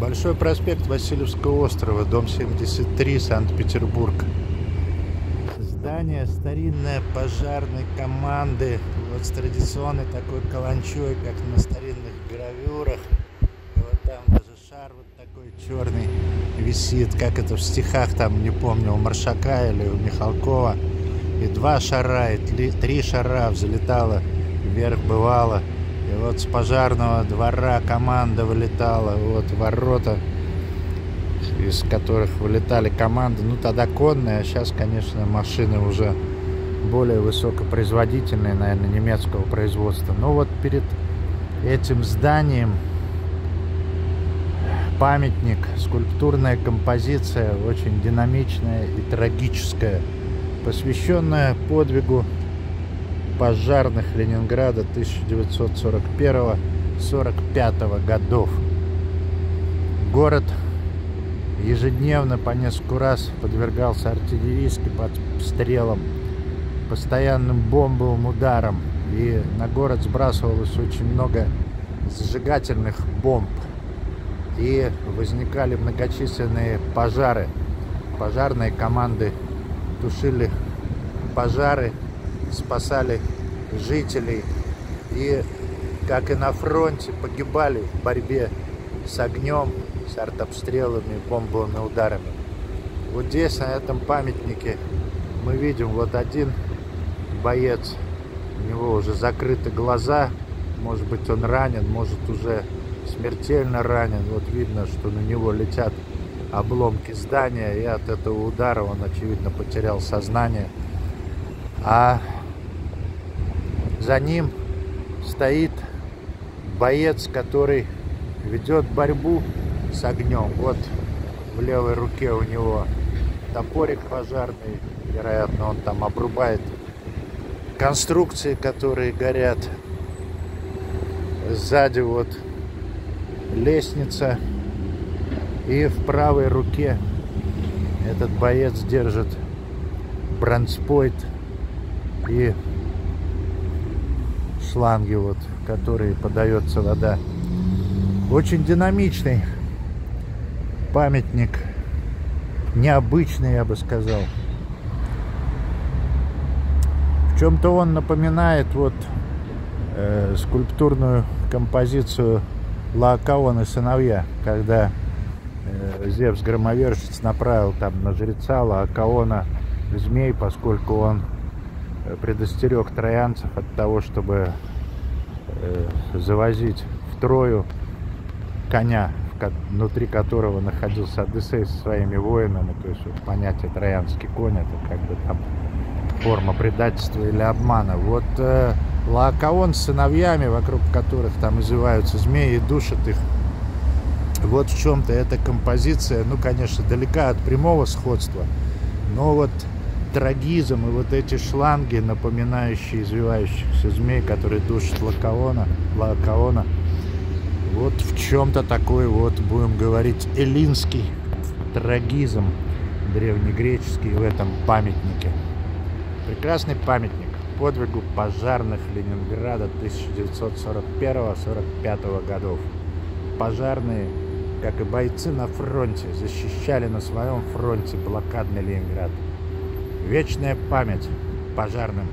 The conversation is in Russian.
Большой проспект Васильевского острова, дом 73, Санкт-Петербург. Здание старинной пожарной команды, вот с традиционной такой каланчой, как на старинных гравюрах. И вот там даже шар вот такой черный висит, как это в стихах там, не помню, у Маршака или у Михалкова. И два шара, и три шара взлетало вверх бывало. И вот с пожарного двора команда вылетала, вот ворота, из которых вылетали команды. Ну, тогда конные, а сейчас, конечно, машины уже более высокопроизводительные, наверное, немецкого производства. Но вот перед этим зданием памятник, скульптурная композиция, очень динамичная и трагическая, посвященная подвигу пожарных Ленинграда 1941-45 годов. Город ежедневно по несколько раз подвергался артиллерийским обстрелам, постоянным бомбовым ударам. И на город сбрасывалось очень много зажигательных бомб. И возникали многочисленные пожары. Пожарные команды тушили пожары спасали жителей и, как и на фронте, погибали в борьбе с огнем, с артобстрелами, бомбовыми ударами. Вот здесь, на этом памятнике, мы видим вот один боец, у него уже закрыты глаза, может быть он ранен, может уже смертельно ранен. Вот видно, что на него летят обломки здания, и от этого удара он, очевидно, потерял сознание. А за ним стоит боец, который ведет борьбу с огнем. Вот в левой руке у него топорик пожарный. Вероятно, он там обрубает конструкции, которые горят. Сзади вот лестница. И в правой руке этот боец держит бронспойт и шланги, вот, в которые подается вода. Очень динамичный памятник. Необычный, я бы сказал. В чем-то он напоминает вот э, скульптурную композицию Лаокаон и сыновья, когда э, Зевс громовержец направил там на жреца Лаокаона змей, поскольку он предостерег троянцев от того, чтобы э, завозить в Трою коня, внутри которого находился Одиссей со своими воинами. То есть вот, понятие троянский конь это как бы там форма предательства или обмана. Вот э, Лаокаон с сыновьями, вокруг которых там извиваются змеи и душат их. Вот в чем-то эта композиция, ну, конечно, далека от прямого сходства, но вот трагизм и вот эти шланги, напоминающие извивающихся змей, которые душат лакаона, лакаона. Вот в чем-то такой вот, будем говорить, эллинский трагизм древнегреческий в этом памятнике. Прекрасный памятник подвигу пожарных Ленинграда 1941-45 годов. Пожарные, как и бойцы на фронте, защищали на своем фронте блокадный Ленинград. Вечная память пожарным